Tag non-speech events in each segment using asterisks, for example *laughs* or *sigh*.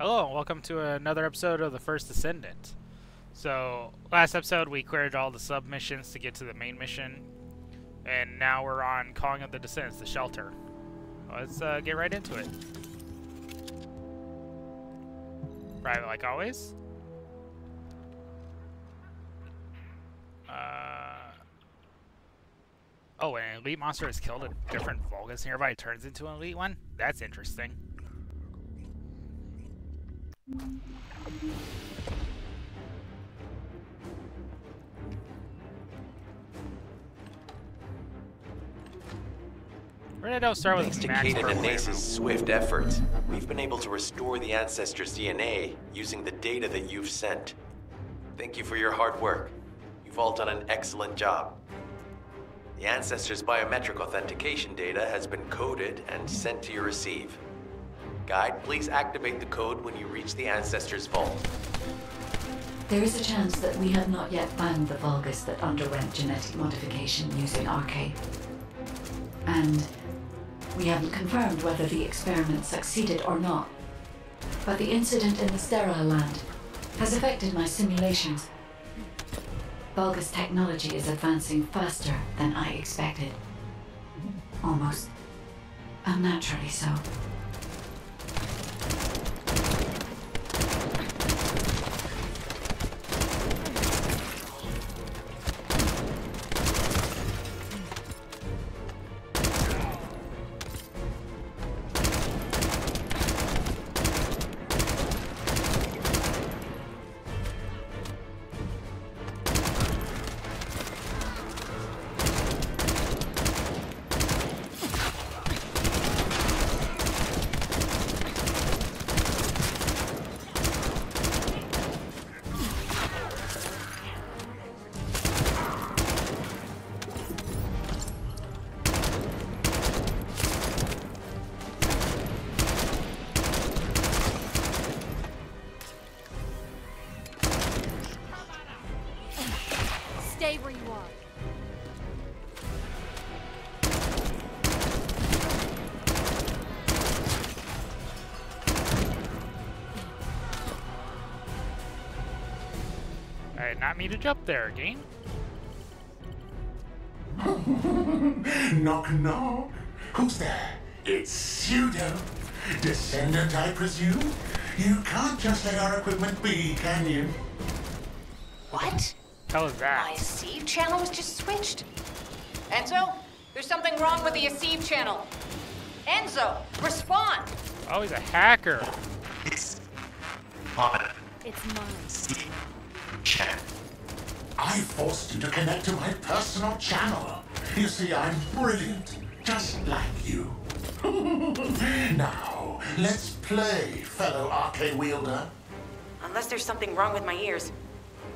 Hello, and welcome to another episode of The First Descendant. So, last episode we cleared all the submissions to get to the main mission, and now we're on Calling of the Descendants, the shelter. Let's uh, get right into it. Private, like always. Uh, oh, an elite monster has killed a different Vulgus nearby, turns into an elite one? That's interesting. Where did I start with Thanks to Kaden and? Nace's swift efforts, we've been able to restore the Ancestors' DNA using the data that you've sent. Thank you for your hard work. You've all done an excellent job. The Ancestors' biometric authentication data has been coded and sent to your receive. Guide, please activate the code when you reach the Ancestors' vault. There is a chance that we have not yet found the Vulgus that underwent genetic modification using Arche. And we haven't confirmed whether the experiment succeeded or not. But the incident in the sterile land has affected my simulations. Vulgus technology is advancing faster than I expected. Almost unnaturally so. Me to jump there, game. *laughs* Knock, knock. Who's there? It's Pseudo. Descendant, I presume? You can't just let our equipment be, can you? What? Hell is My that? Aceve channel was just switched? Enzo, there's something wrong with the Aceve channel. Enzo, respond! Oh, he's a hacker. It's on It's mine. chat. I forced you to connect to my personal channel. You see, I'm brilliant, just like you. *laughs* now, let's play, fellow Arche wielder. Unless there's something wrong with my ears.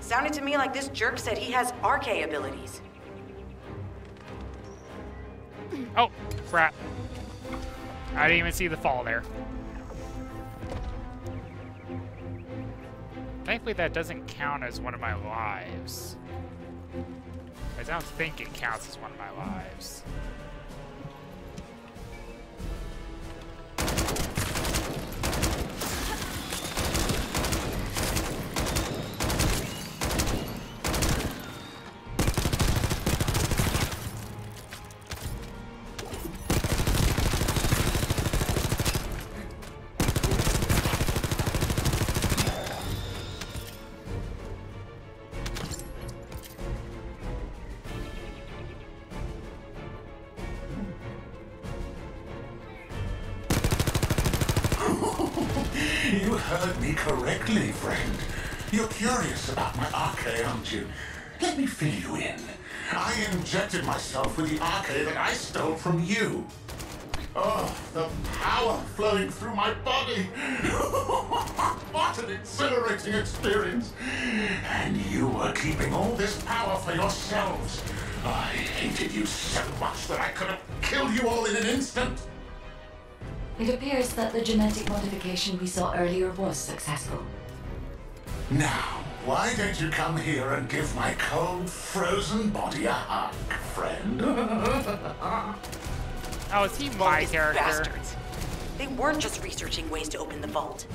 Sounded to me like this jerk said he has RK abilities. Oh, crap. I didn't even see the fall there. Thankfully, that doesn't count as one of my lives. I don't think it counts as one of my lives. Heard me correctly, friend. You're curious about my Arche, aren't you? Let me fill you in. I injected myself with the Arche that I stole from you. Oh, the power flowing through my body. *laughs* what an exhilarating experience. And you were keeping all this power for yourselves. I hated you so much that I could have killed you all in an instant. It appears that the genetic modification we saw earlier was successful. Now, why don't you come here and give my cold, frozen body a hug, friend? *laughs* Oh, is he my These character? bastards. They weren't just researching ways to open the vault.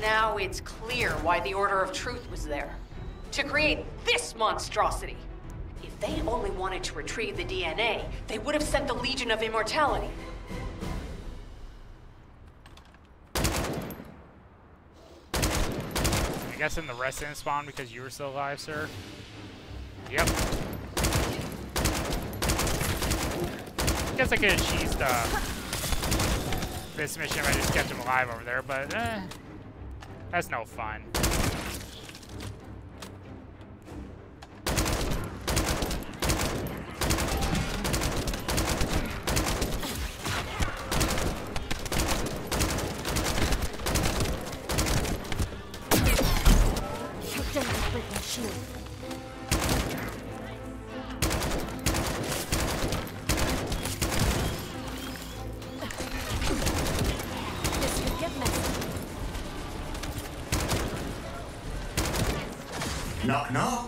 Now it's clear why the Order of Truth was there. To create this monstrosity. If they only wanted to retrieve the DNA, they would have sent the Legion of Immortality. I guess in the rest didn't spawn because you were still alive, sir. Yep. Guess I could have cheesed uh, this mission if I just kept him alive over there, but eh, that's no fun. Knock,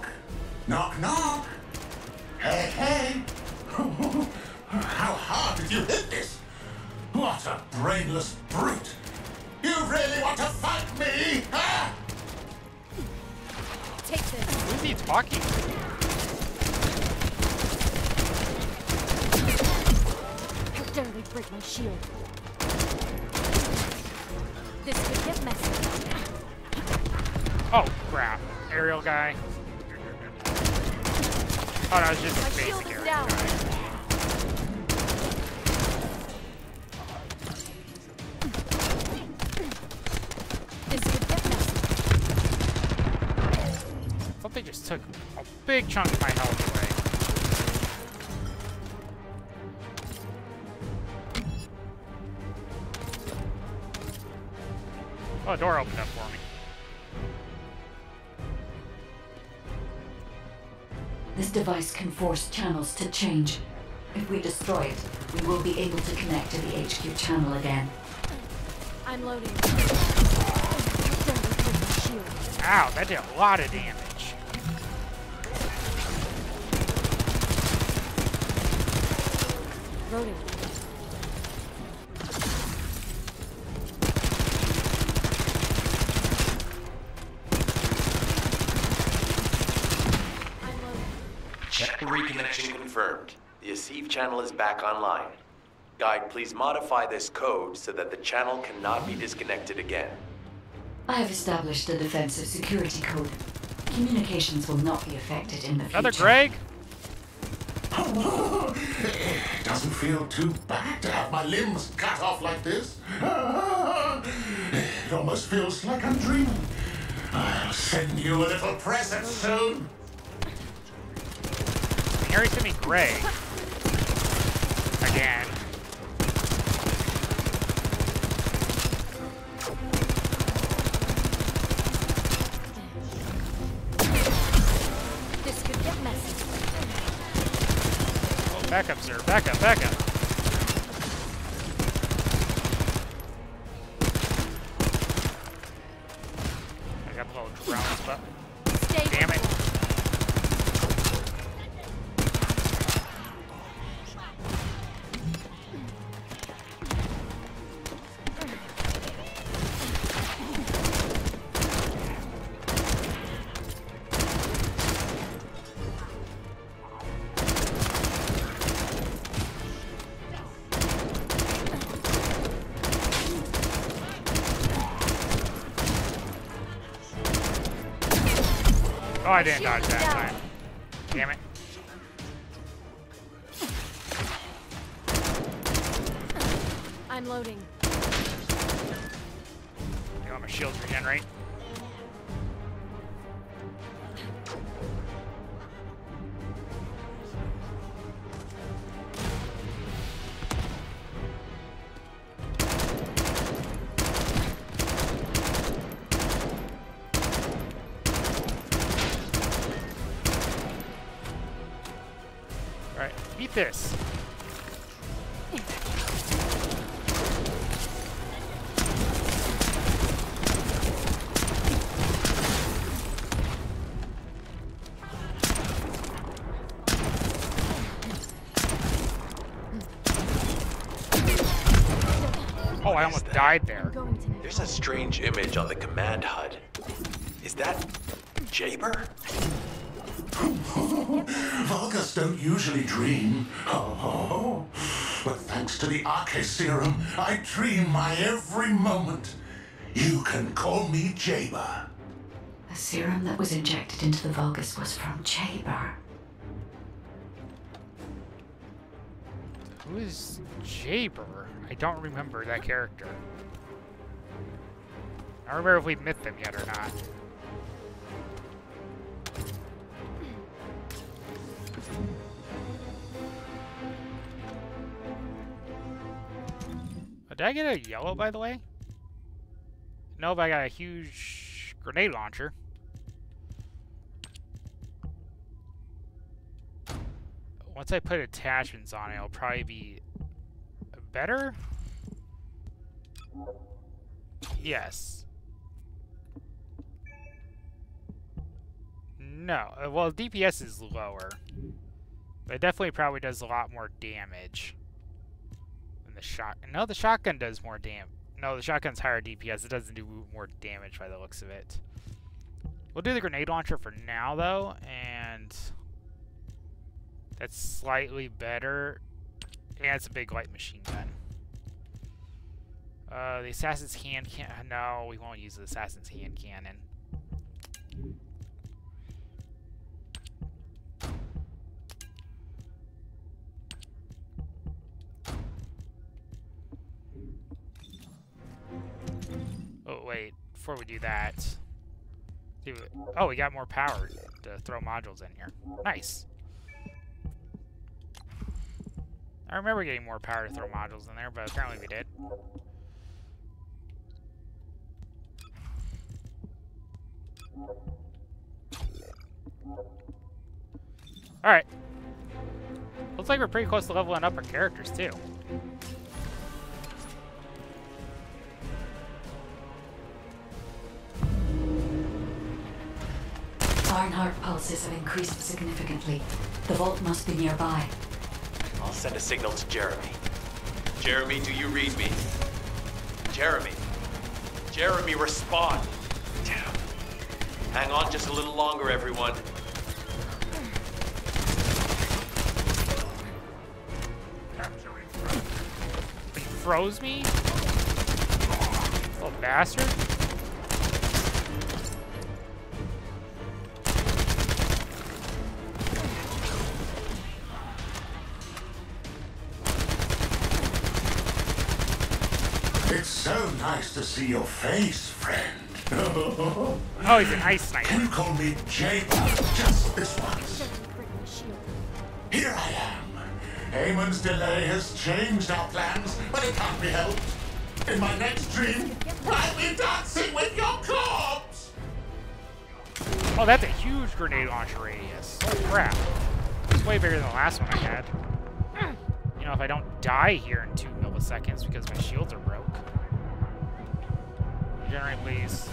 Something just took a big chunk of my health away. Oh, a door opened up for me. This device can force channels to change. If we destroy it, we will be able to connect to the HQ channel again. I'm loading. How dare they break my shield? Ow, that did a lot of damage. Loading. I'm. Check reconnection confirmed. The Asive channel is back online. Guide, please modify this code so that the channel cannot be disconnected again. I have established a defensive security code. Communications will not be affected in the future. Another Greg? It doesn't feel too bad to have my limbs cut off like this. It almost feels like I'm dreaming. I'll send you a little present soon. Harry sent me Greg. Again. Back up, sir. Back up, back up. I didn't dodge that Eat this. Oh, I almost died there. There's a strange image on the command HUD. Is that Jayber? Vulgus don't usually dream. Oh, but thanks to the Arche serum, I dream my every moment. You can call me Jayber. The serum that was injected into the Vulgus was from Chamber. Who is Jayber? I don't remember that character. I don't remember if we met them yet or not. Did I get a yellow, by the way? No, but I got a huge grenade launcher. Once I put attachments on it, it'll probably be better? Yes. No. uh, Well, DPS is lower. But it definitely probably does a lot more damage shot. No, the shotgun does more dam. No, the shotgun's higher DPS. It doesn't do more damage by the looks of it. We'll do the grenade launcher for now, though, and that's slightly better. And it's a big light machine gun. Uh, the assassin's hand can No, we won't use the assassin's hand cannon. Wait, before we do that. Oh, we got more power to throw modules in here. Nice. I remember getting more power to throw modules in there, but apparently we did. Alright. Looks like we're pretty close to leveling up our characters, too. Ironheart pulses have increased significantly. The vault must be nearby. I'll send a signal to Jeremy. Jeremy, do you read me? Jeremy. Jeremy, respond. Damn. Hang on just a little longer, everyone. He froze me? Little bastard. See your face, friend. *laughs* Oh, he's an ice Can you call me Jayber just this once? Doesn't break my shield. Here I am. Haman's delay has changed our plans, but it can't be helped. In my next dream, I'll be dancing with your corpse! Oh, that's a huge grenade launcher radius. Holy crap. It's way bigger than the last one I had. You know, if I don't die here in two milliseconds because my shields are broke. Regenerate.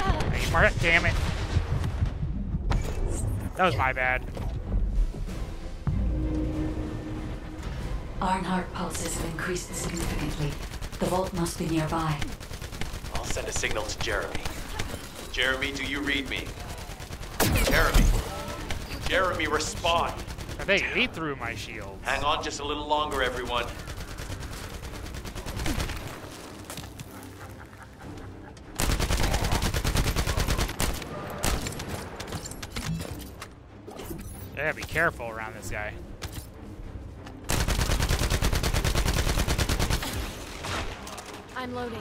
I need more. Damn it. That was my bad. Ironheart pulses have increased significantly. The vault must be nearby. I'll send a signal to Jeremy. Jeremy, do you read me? Jeremy. Jeremy, respond. They ate through my shield. Hang on just a little longer, everyone. Yeah, be careful around this guy. I'm loading.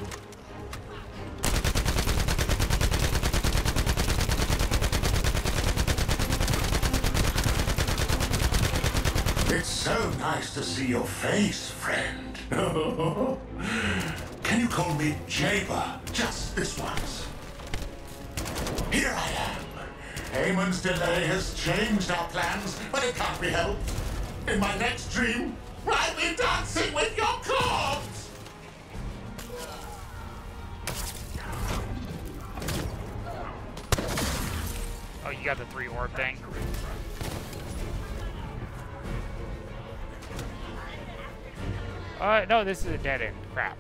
It's so nice to see your face, friend. *laughs* Can you call me Jayber just this once? Here I am. Haman's delay has changed our plans, but it can't be helped. In my next dream, I'll be dancing with your corpse! Oh, you got the three orb thing. Uh, no, this is a dead end. Crap.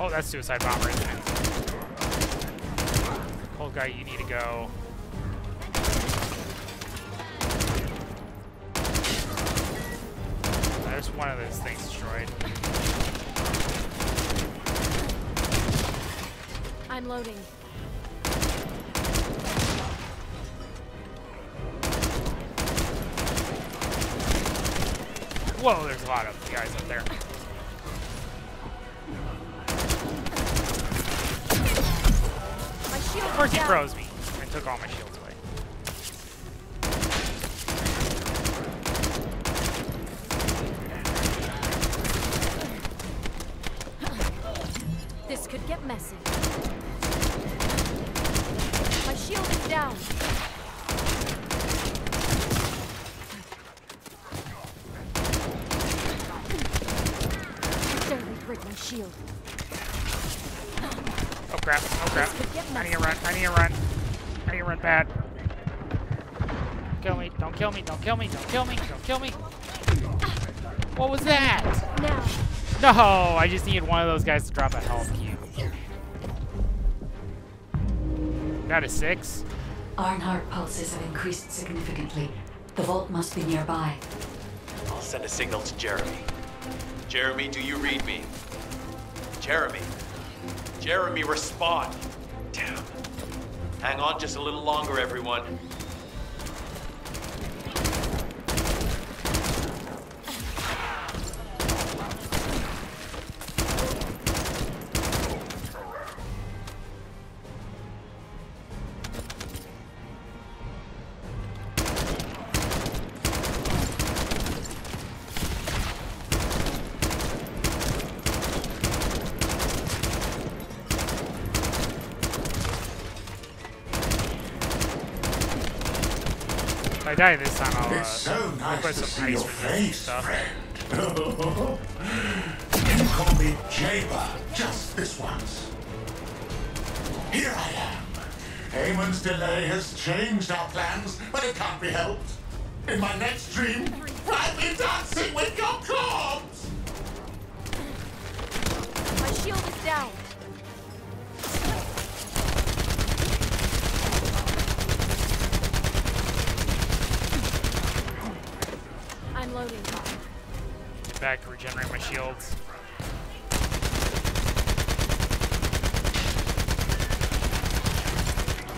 Oh, that's suicide bomber? Cold guy, you need to go. There's one of those things destroyed. I'm loading. Whoa, there's a lot of guys up there. My shield Of course he froze me and took all my shields shield. Oh crap, oh crap. I need to run, I need to run. I need to run bad. Kill me, don't kill me, don't kill me, don't kill me, don't kill me. What was that? No. No, I just needed one of those guys to drop a health cube. Got a six? Ironheart pulses have increased significantly. The vault must be nearby. I'll send a signal to Jeremy. Jeremy, do you read me? Jeremy. Jeremy, respond. Damn. Hang on just a little longer, everyone. Die this time, I'll uh, It's so nice request to some see your ice cream face, stuff. friend. *laughs* you call me Jayber just this once. Here I am. Hamon's delay has changed our plans, but it can't be helped. In my next dream, I'll be dancing with your corpse! my shield is down. I'm loading. Back to regenerate my shields.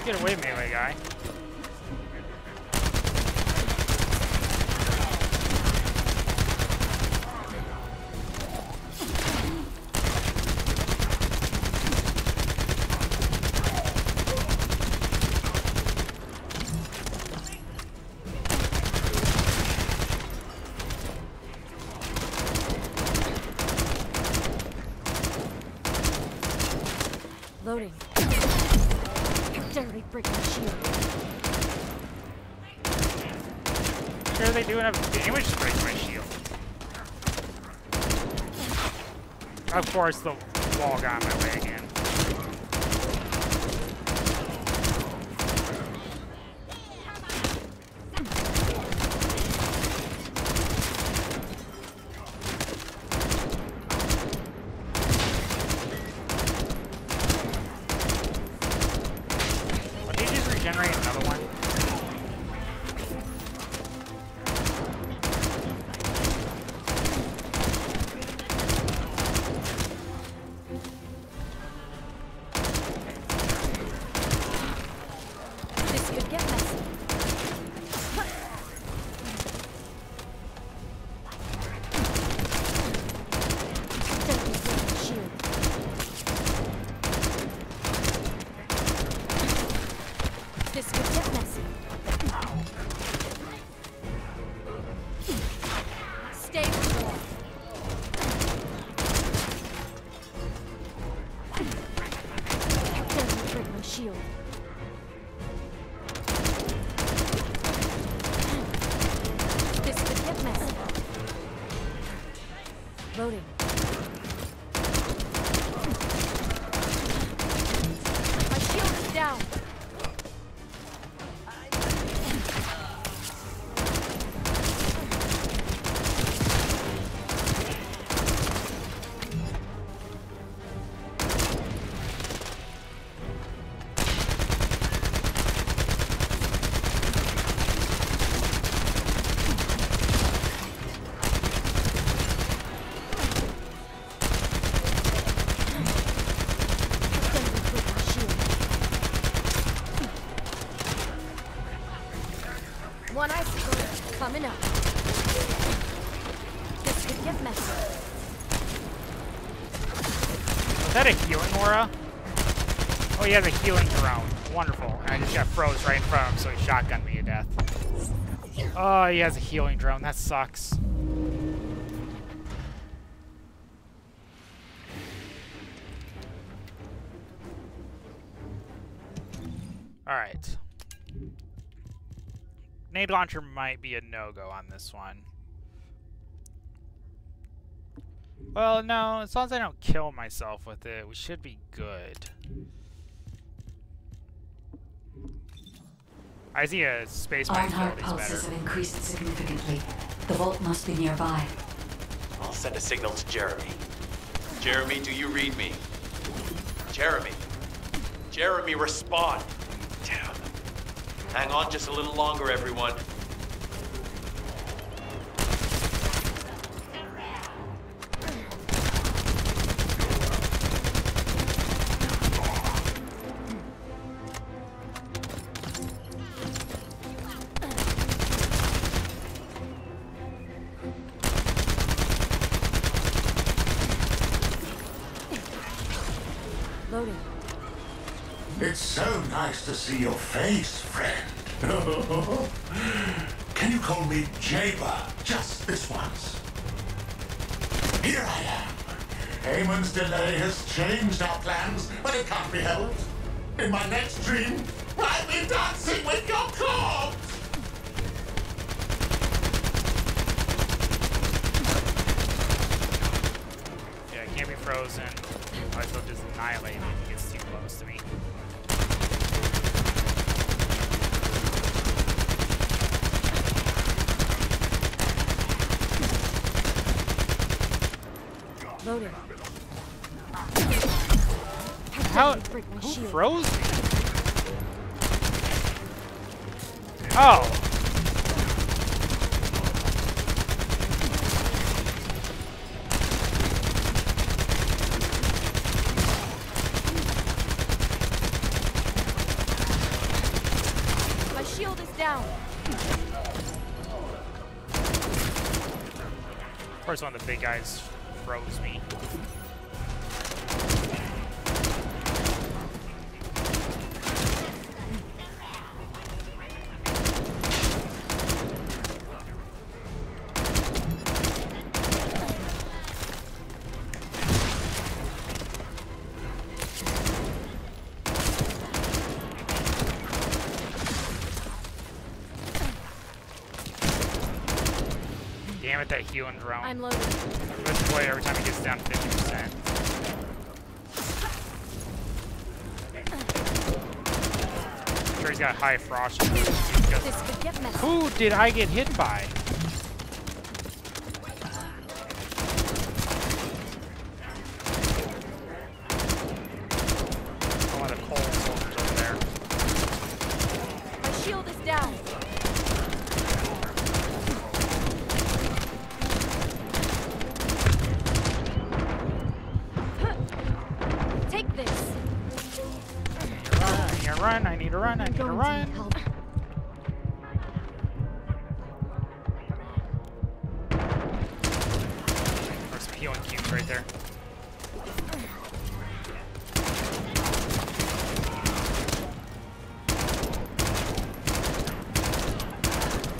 Get away, melee guy. Loading. Barely break my shield. Sure they do enough damage to break my shield. Of course, the wall in my way again. He has a healing drone. Wonderful. And I just got froze right in front of him, so he shotgunned me to death. Oh, he has a healing drone. That sucks. Alright. Nade launcher might be a no-go on this one. Well, no, as long as I don't kill myself with it, we should be good. I see a space mine Ironheart ability's pulses better. have increased significantly. The vault must be nearby. I'll send a signal to Jeremy. Jeremy, do you read me? Jeremy. Jeremy, respond. Damn. Hang on just a little longer, everyone. See your face, friend. *laughs* Can you call me Jayber just this once? Here I am. Haman's delay has changed our plans, but it can't be helped. In my next dream, I'll be dancing with your corpse! Yeah, it can't be frozen. Might as well just annihilate him if he gets too close to me. Loading. How? Accidentally break my Who shield. Froze me? Oh. My shield is down. Of course, one of the big guys froze me. I'm loading. This boy every time he gets down 50%. Sure he's got high frost. because- This could get messy. Who did I get hit by? Oh, one of the coal soldiers over there. My shield is down. Take this. Run, I need to run, I need to run, I need to Going run. to help. There's some healing cubes right there.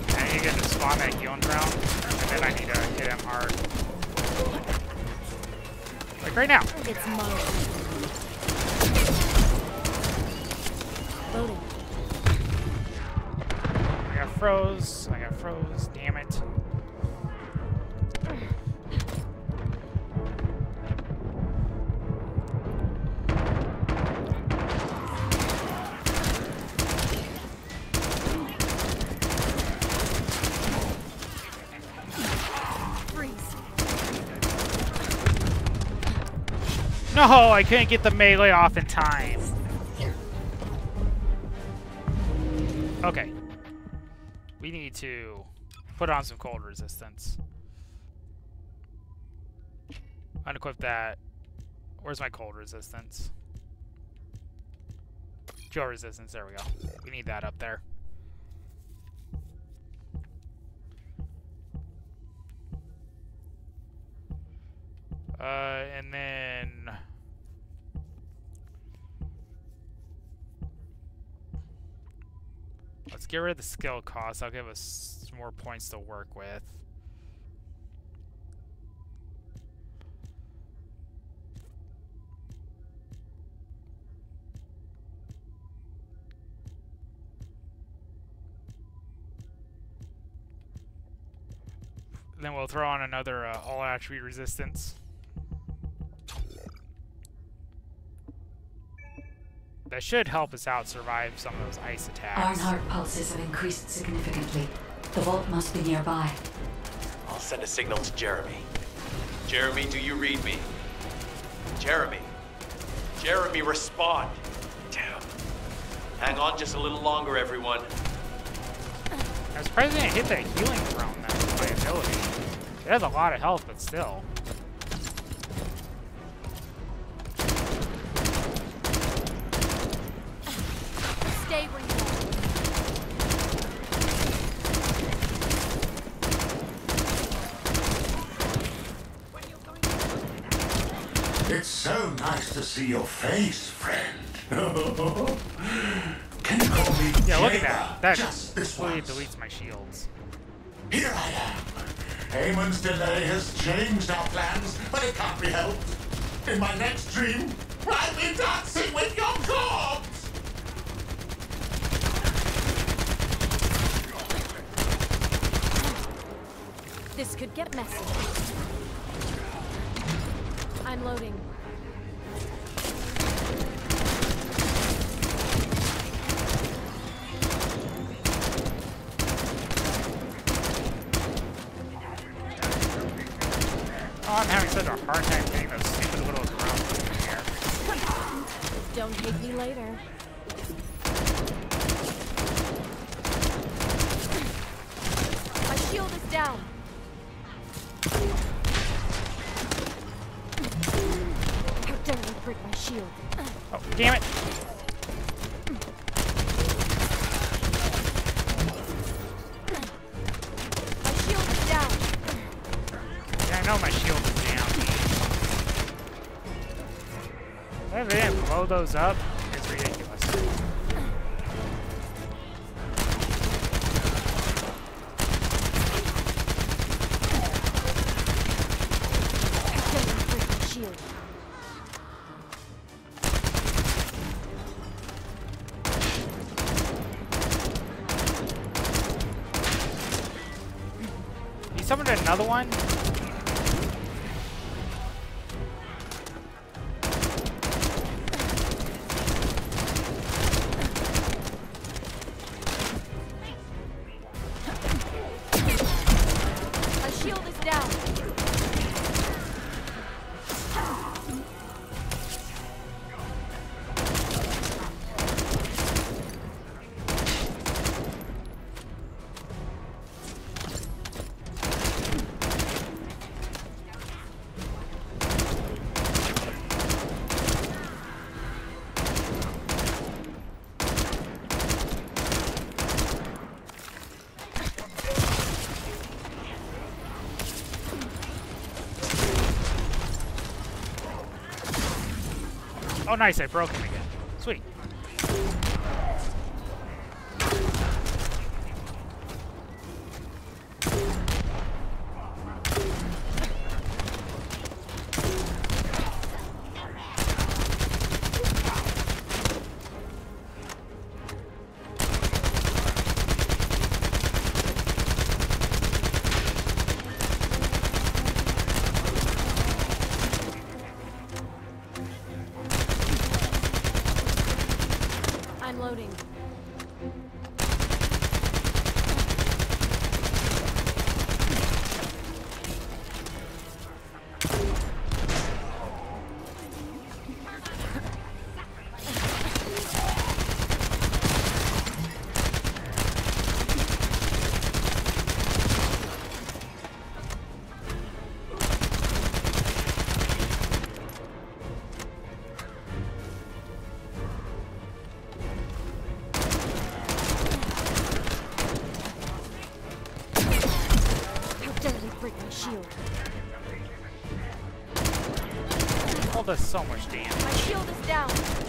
I need to get to spawn that healing ground, and then I need to hit him hard. Like right now. It's mine. Loading. I got froze. I got froze. Damn it. No, I couldn't get the melee off in time. Okay. We need to put on some cold resistance. Unequip that. Where's my cold resistance? Chill resistance, there we go. We need that up there. Uh, and then... get rid of the skill cost. I'll give us more points to work with. Then we'll throw on another uh, all attribute resistance. That should help us out survive some of those ice attacks. Ironheart pulses have increased significantly. The vault must be nearby. I'll send a signal to Jeremy. Jeremy, do you read me? Jeremy. Jeremy, respond. Damn. Hang on just a little longer, everyone. I was surprised I didn't hit that healing throne though with my ability. It has a lot of health, but still. Stay where you are. It's so nice to see your face, friend. *laughs* Can you call me Yeah, look at that. That Just this completely once. deletes my shields. Here I am. Eamon's delay has changed our plans, but it can't be helped. In my next dream, I'll be dancing with your corpse! This could get messy. I'm loading. Oh, I'm having such a hard time getting those stupid little in air. Don't hate me later. Didn't blow those up, it's ridiculous. Summoned another one? Nice, I broke him does so much damage. My shield is down.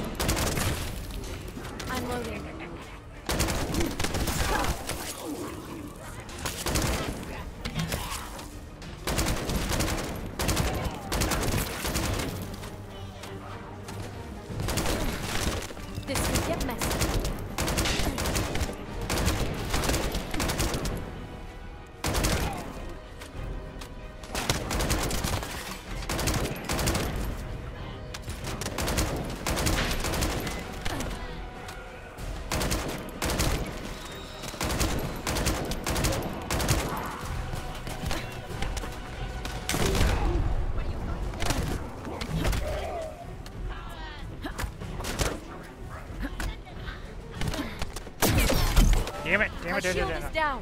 My shield is down.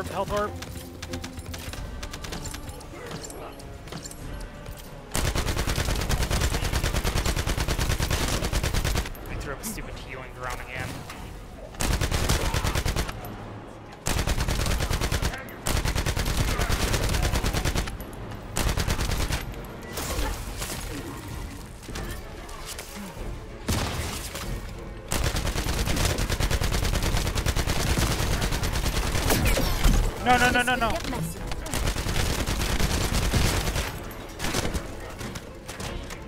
Orb! Health orb! I threw up a stupid healing drone again. No, no, no, no, no.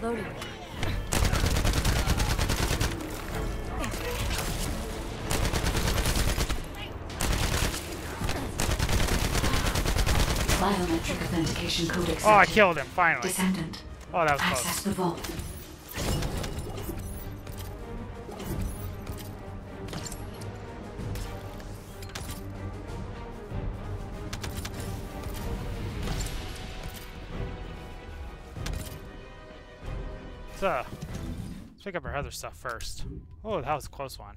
Loading. Biometric authentication code accepted. Oh, I killed him, finally. Descendant. Oh, that was Access close. the vault. Pick up our other stuff first. Oh, that was a close one.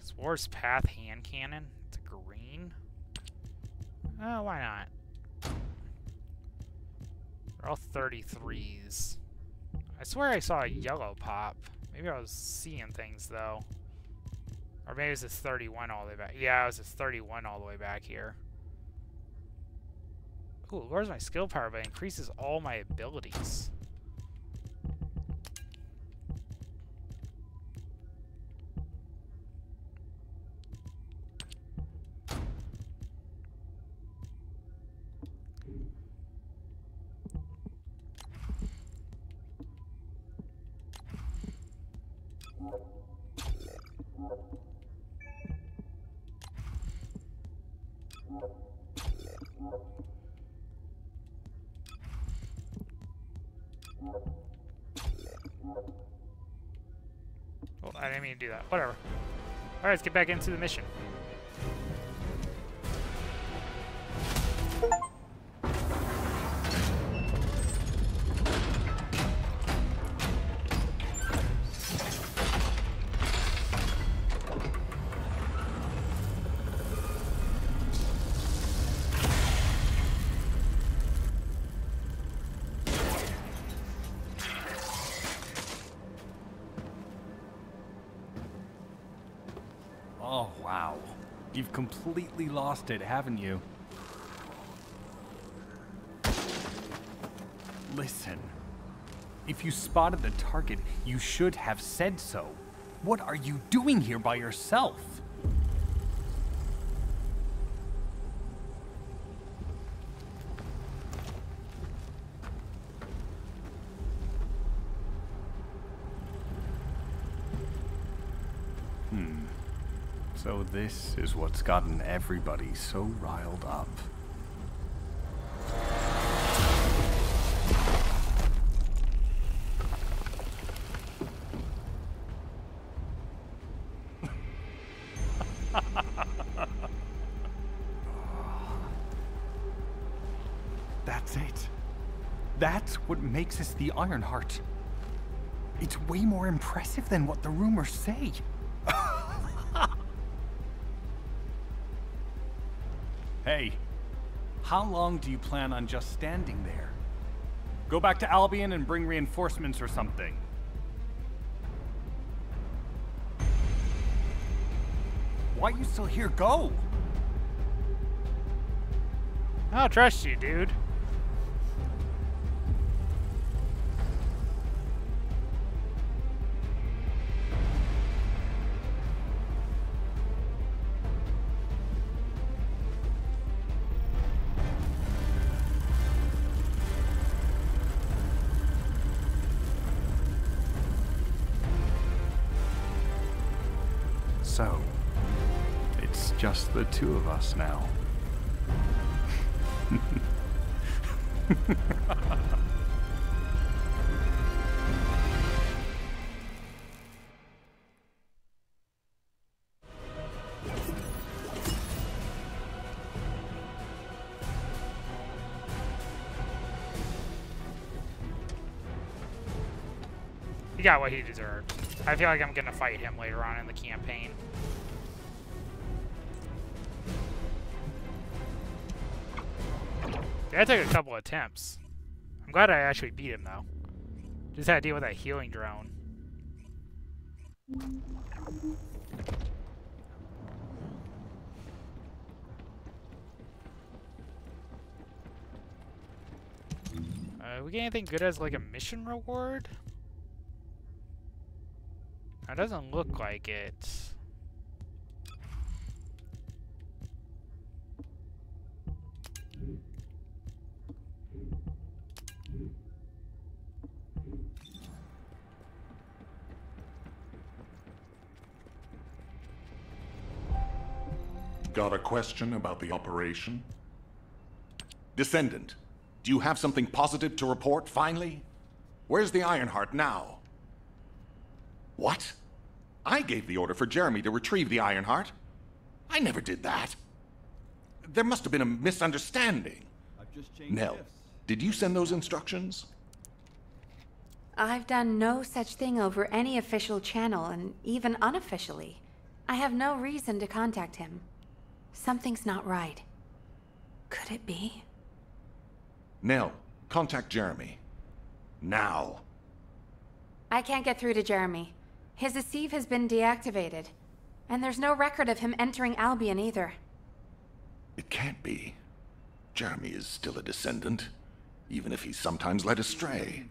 Explorer's Path hand cannon. It's green. Oh, why not? They're all 33s. I swear I saw a yellow pop. Maybe I was seeing things though. Or maybe it was 31 all the way back. Yeah, it was a 31 all the way back here. Ooh, lowers my skill power, but increases all my abilities. Do that. Whatever. Alright, let's get back into the mission. You've completely lost it, haven't you? Listen. If you spotted the target, you should have said so. What are you doing here by yourself? This is what's gotten everybody so riled up. *laughs* That's it. That's what makes us the Ironheart. It's way more impressive than what the rumors say. How long do you plan on just standing there? Go back to Albion and bring reinforcements or something. Why are you still here? Go! I don't trust you, dude. So, it's just the two of us now. He got what he deserved. I feel like I'm gonna fight him later on in the campaign. That took a couple attempts. I'm glad I actually beat him though. Just had to deal with that healing drone. Uh, we get anything good as like a mission reward? That doesn't look like it. Got a question about the operation? Descendant, do you have something positive to report, finally? Where's the Ironheart now? What? I gave the order for Jeremy to retrieve the Ironheart. I never did that. There must have been a misunderstanding. Nell, did you send those instructions? I've done no such thing over any official channel, and even unofficially. I have no reason to contact him. Something's not right. Could it be? Nell, contact Jeremy. Now. I can't get through to Jeremy. His Deceive has been deactivated. And there's no record of him entering Albion either. It can't be. Jeremy is still a descendant, even if he's sometimes led astray.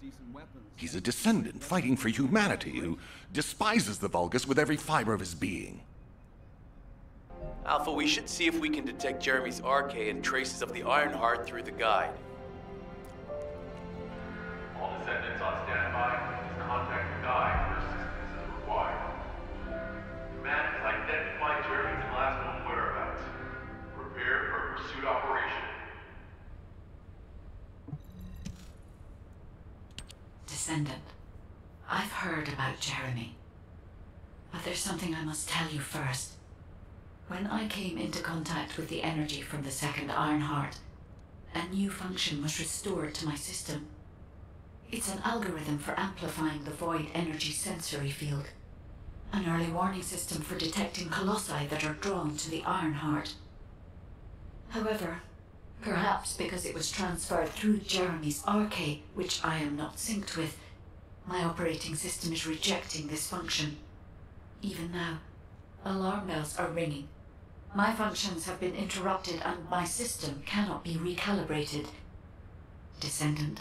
He's a descendant fighting for humanity who despises the Vulgus with every fiber of his being. Alpha, we should see if we can detect Jeremy's Arche and traces of the Ironheart through the guide. All descendants on standby. Please contact the guide Command has identified Jeremy's last known whereabouts. Prepare for a pursuit operation. Descendant, I've heard about Jeremy. But there's something I must tell you first. When I came into contact with the energy from the second Ironheart, a new function was restored to my system. It's an algorithm for amplifying the void energy sensory field. An early warning system for detecting colossi that are drawn to the Ironheart. However, perhaps because it was transferred through Jeremy's Arche, which I am not synced with, my operating system is rejecting this function. Even now, alarm bells are ringing. My functions have been interrupted and my system cannot be recalibrated. Descendant,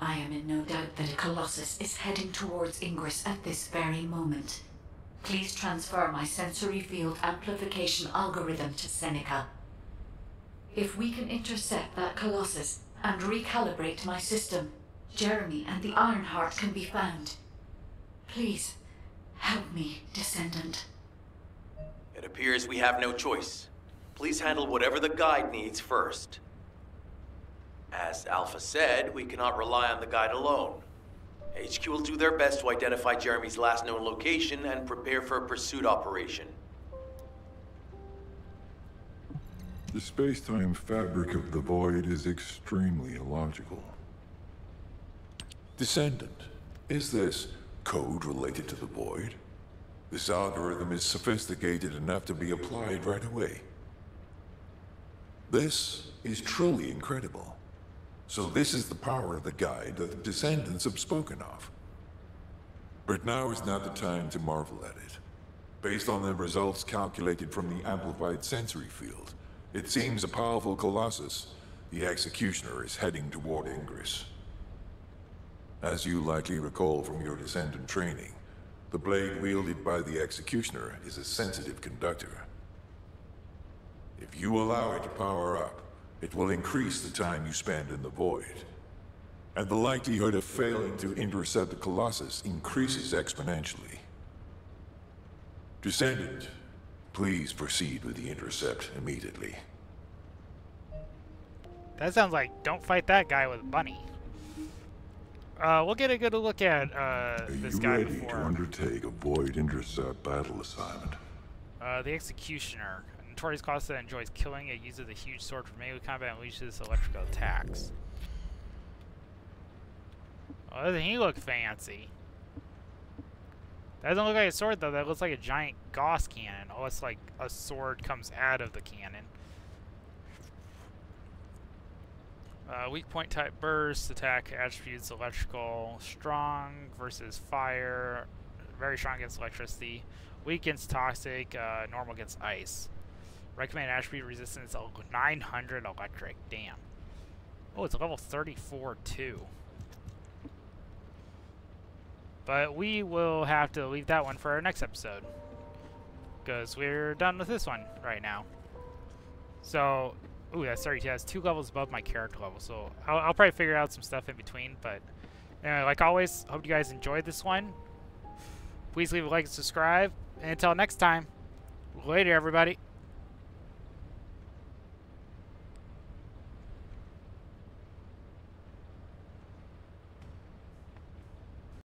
I am in no doubt that a Colossus is heading towards Ingress at this very moment. Please transfer my sensory field amplification algorithm to Seneca. If we can intercept that Colossus and recalibrate my system, Jeremy and the Ironheart can be found. Please, help me, Descendant. It appears we have no choice. Please handle whatever the guide needs first. As Alpha said, we cannot rely on the guide alone. HQ will do their best to identify Jeremy's last known location and prepare for a pursuit operation. The space-time fabric of the Void is extremely illogical. Descendant, is this code related to the Void? This algorithm is sophisticated enough to be applied right away. This is truly incredible. So this is the power of the guide that the Descendants have spoken of. But now is not the time to marvel at it. Based on the results calculated from the amplified sensory field, it seems a powerful Colossus, the Executioner, is heading toward Ingress. As you likely recall from your Descendant training, the blade wielded by the Executioner is a sensitive conductor. If you allow it to power up, it will increase the time you spend in the Void. And the likelihood of failing to intercept the Colossus increases exponentially. Descendant, please proceed with the intercept immediately. That sounds like don't fight that guy with Bunny. Uh, we'll get a good look at uh, Are you ready to undertake a Void intercept battle assignment? Uh, the Executioner. Notorious class that enjoys killing. It uses a huge sword for melee combat and unleashes electrical attacks. Oh, doesn't he look fancy? That doesn't look like a sword though. That looks like a giant Gauss cannon. Oh, it's like a sword comes out of the cannon. Uh, weak point type burst, attack attributes electrical, strong versus fire, very strong against electricity, weak against toxic, uh, normal against ice. Recommended attribute resistance of 900 electric. Damn. Oh, it's level 34 too. But we will have to leave that one for our next episode. Because we're done with this one right now. So, ooh, that's 32. That's two levels above my character level. So I'll, I'll probably figure out some stuff in between. But anyway, like always, hope you guys enjoyed this one. Please leave a like and subscribe. And until next time, later, everybody.